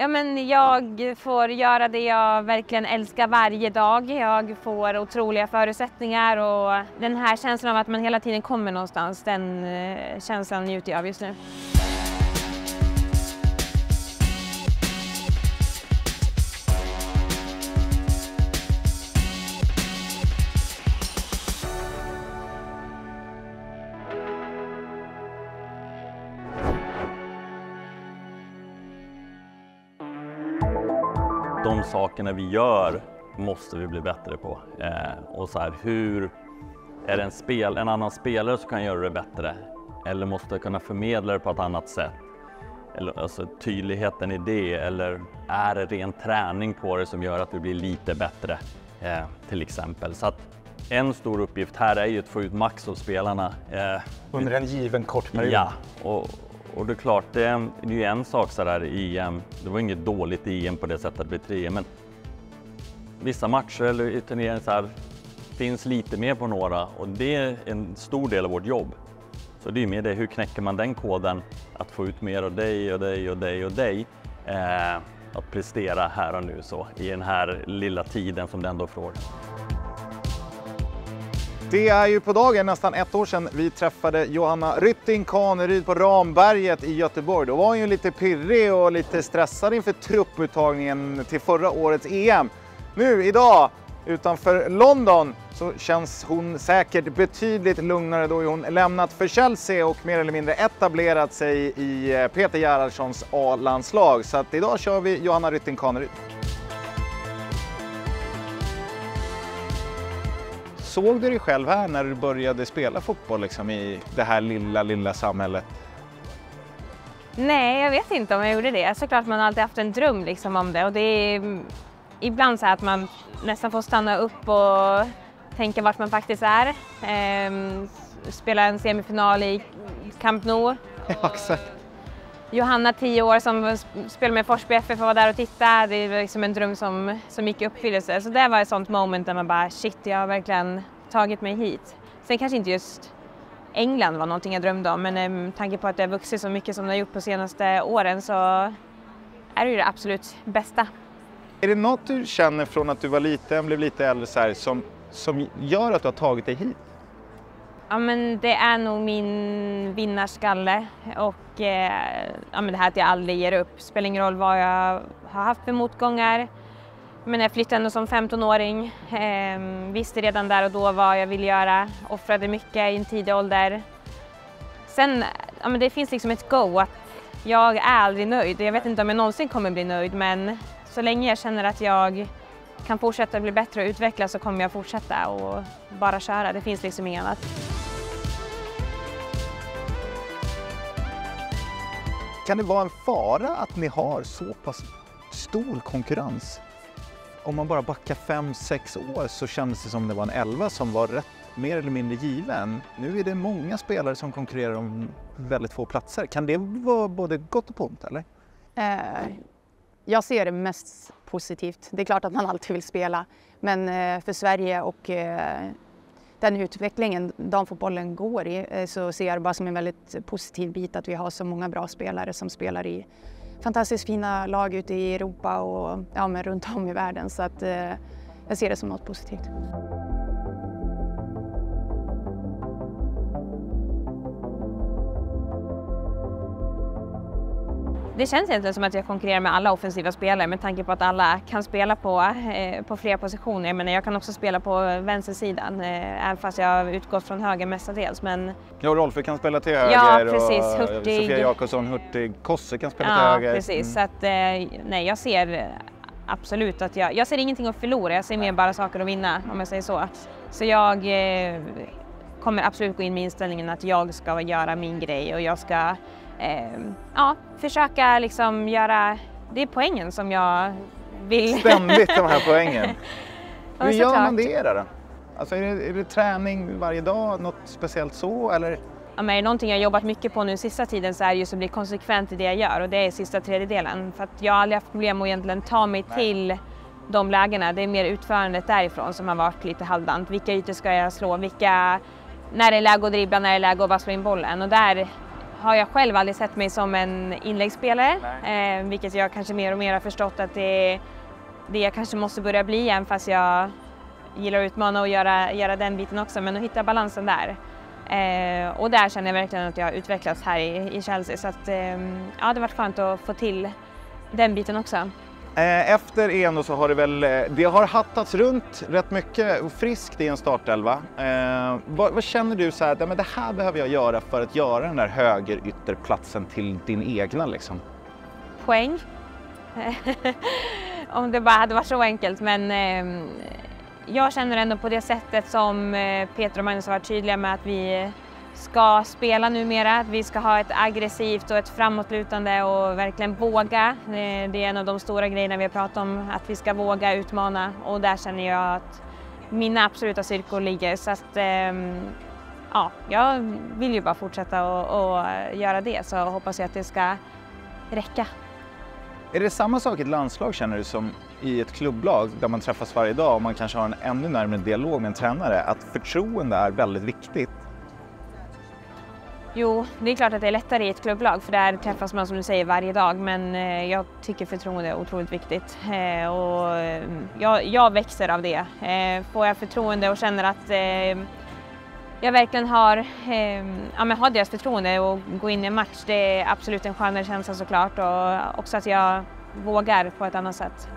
Ja, men jag får göra det jag verkligen älskar varje dag. Jag får otroliga förutsättningar och den här känslan av att man hela tiden kommer någonstans, den eh, känslan njuter jag av just nu. De sakerna vi gör måste vi bli bättre på. Eh, och så här, hur är det en, spel, en annan spelare som kan göra det bättre? Eller måste jag kunna förmedla det på ett annat sätt? Eller, alltså, tydligheten i det, eller är det ren träning på det som gör att vi blir lite bättre? Eh, till exempel. Så att en stor uppgift här är ju att få ut max av spelarna. Eh, Under en given kort period? Ja, och, och det är klart, det är, ju en sak sådär i EM, det var inget dåligt i EM på det sättet att det blev tre men vissa matcher eller turneringar så här, finns lite mer på några och det är en stor del av vårt jobb. Så det är mer det, hur knäcker man den koden att få ut mer av dig och dig och dig och dig. Eh, att prestera här och nu så i den här lilla tiden som det ändå får. Det är ju på dagen nästan ett år sedan vi träffade Johanna Rytting Kaneryd på Ramberget i Göteborg. Då var hon ju lite pirrig och lite stressad inför trupputtagningen till förra årets EM. Nu idag utanför London så känns hon säkert betydligt lugnare då hon lämnat för Chelsea och mer eller mindre etablerat sig i eh, Peter Gerhardssons A-landslag. Så att idag kör vi Johanna Rytting Kaneryd. Såg du dig själv här när du började spela fotboll liksom, i det här lilla, lilla samhället? Nej, jag vet inte om jag gjorde det. Såklart man har alltid haft en dröm liksom om det och det är ibland så att man nästan får stanna upp och tänka vart man faktiskt är. Ehm, spela en semifinal i Camp Nou. Ja, exakt. Johanna, 10 år, som spelar med Forsby FF och var där och tittade. Det var liksom en dröm som, som gick i uppfyllelse. Så det var ett sånt moment där man bara shit, jag har verkligen tagit mig hit. Sen kanske inte just England var någonting jag drömde om, men med tanke på att det har vuxit så mycket som det har gjort på senaste åren så är det ju det absolut bästa. Är det något du känner från att du var liten, blev lite äldre så här, som, som gör att du har tagit dig hit? Ja, men det är nog min vinnarskalle och eh, ja, men det här att jag aldrig ger upp. Spelar ingen roll vad jag har haft för motgångar. Men jag flyttade ändå som 15-åring. Eh, visste redan där och då vad jag ville göra. Offrade mycket i en tidig ålder. Sen, ja, men det finns liksom ett go att jag är aldrig nöjd. Jag vet inte om jag någonsin kommer bli nöjd men så länge jag känner att jag kan fortsätta bli bättre och utvecklas så kommer jag fortsätta och bara köra. Det finns liksom inget annat. Kan det vara en fara att ni har så pass stor konkurrens? Om man bara backar 5-6 år så kändes det som det var en 11 som var rätt mer eller mindre given. Nu är det många spelare som konkurrerar om väldigt få platser. Kan det vara både gott och ont eller? Eh, jag ser det mest positivt. Det är klart att man alltid vill spela, men eh, för Sverige och eh, den utvecklingen damfotbollen går i eh, så ser jag det bara som en väldigt positiv bit att vi har så många bra spelare som spelar i fantastiskt fina lag ute i Europa och ja, men runt om i världen. Så att, eh, jag ser det som något positivt. Det känns egentligen som att jag konkurrerar med alla offensiva spelare med tanke på att alla kan spela på, eh, på flera positioner. Men jag kan också spela på vänstersidan eh, även fast jag utgått från höger mestadels. Men... Ja, Rolfö kan spela till höger ja, precis. och Hurtig. Sofia Jakobsson Hurtig Kosse kan spela ja, till höger. precis. Mm. Så att, eh, nej, jag ser absolut att jag, jag ser ingenting att förlora. Jag ser mer bara saker att vinna om jag säger så. Så jag eh, kommer absolut gå in med inställningen att jag ska göra min grej och jag ska eh, ja, försöka liksom göra, det är poängen som jag vill. Ständigt de här poängen. Hur gör man det då? Alltså är, det, är det träning varje dag, något speciellt så eller? Ja, men är det någonting jag jobbat mycket på nu sista tiden så är det just att bli konsekvent i det jag gör och det är sista tredjedelen. För att jag har aldrig haft problem att egentligen ta mig till de lägena. Det är mer utförandet därifrån som har varit lite halvdant. Vilka ytor ska jag slå? Vilka, när är det läge att dribbla? När är det läge att vassla in bollen? Och där har jag själv aldrig sett mig som en inläggsspelare, eh, vilket jag kanske mer och mer har förstått att det är det jag kanske måste börja bli även fast jag gillar att utmana och göra, göra den biten också, men att hitta balansen där. Eh, och där känner jag verkligen att jag har utvecklats här i, i Chelsea så att eh, ja, det har varit skönt att få till den biten också. Eh, efter EM så har det väl, eh, det har hattats runt rätt mycket och friskt i en startelva. Eh, vad, vad, känner du så här, men det här behöver jag göra för att göra den där högerytterplatsen till din egna liksom? Poäng. Om det bara hade varit så enkelt men eh, jag känner ändå på det sättet som eh, Peter och Magnus har varit tydliga med att vi ska spela numera, att vi ska ha ett aggressivt och ett framåtlutande och verkligen våga. Eh, det är en av de stora grejerna vi har pratat om, att vi ska våga utmana och där känner jag att mina absoluta styrkor ligger. Så att, ehm, ja, jag vill ju bara fortsätta och, och göra det så hoppas jag att det ska räcka. Är det samma sak i ett landslag känner du som i ett klubblag där man träffas varje dag och man kanske har en ännu närmare dialog med en tränare, att förtroende är väldigt viktigt? Jo, det är klart att det är lättare i ett klubblag för där träffas man som du säger varje dag men eh, jag tycker förtroende är otroligt viktigt eh, och eh, jag, jag växer av det. Får jag förtroende och känner att jag verkligen har, ja, men har deras förtroende och gå in i en match, det är absolut en skönare känsla såklart och också att jag vågar på ett annat sätt.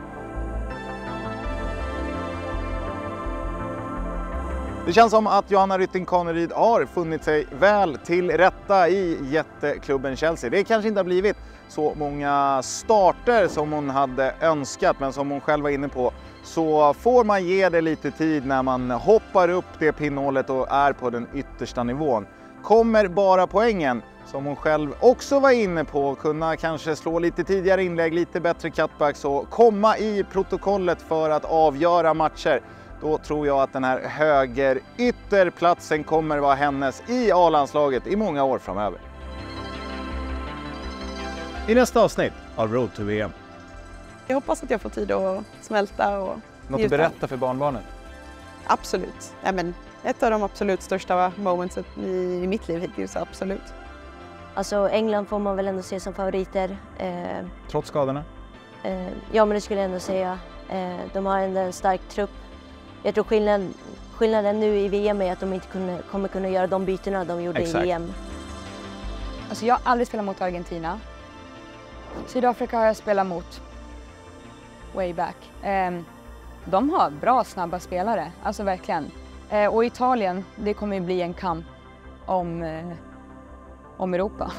Det känns som att Johanna Rytting Kaneryd har funnit sig väl till rätta i jätteklubben Chelsea. Det kanske inte har blivit så många starter som hon hade önskat, men som hon själv var inne på så får man ge det lite tid när man hoppar upp det pinnhålet och är på den yttersta nivån. Kommer bara poängen, som hon själv också var inne på, kunna kanske slå lite tidigare inlägg, lite bättre cutbacks och komma i protokollet för att avgöra matcher då tror jag att den här höger ytterplatsen kommer vara hennes i A-landslaget i många år framöver. I nästa avsnitt av Road to VM. Jag hoppas att jag får tid att smälta och Något att berätta för barnbarnet? Absolut. Ja, men ett av de absolut största momentsen i mitt liv hittills, absolut. Alltså England får man väl ändå se som favoriter. Eh, Trots skadorna? Eh, ja, men det skulle jag ändå säga. Eh, de har ändå en stark trupp jag tror skillnaden, skillnaden nu i VM är att de inte kunde, kommer kunna göra de bytena de gjorde Exakt. i VM. Alltså jag har aldrig spelat mot Argentina. Sydafrika har jag spelat mot way back. Um, de har bra, snabba spelare, alltså verkligen. Uh, och Italien, det kommer ju bli en kamp om, uh, om Europa.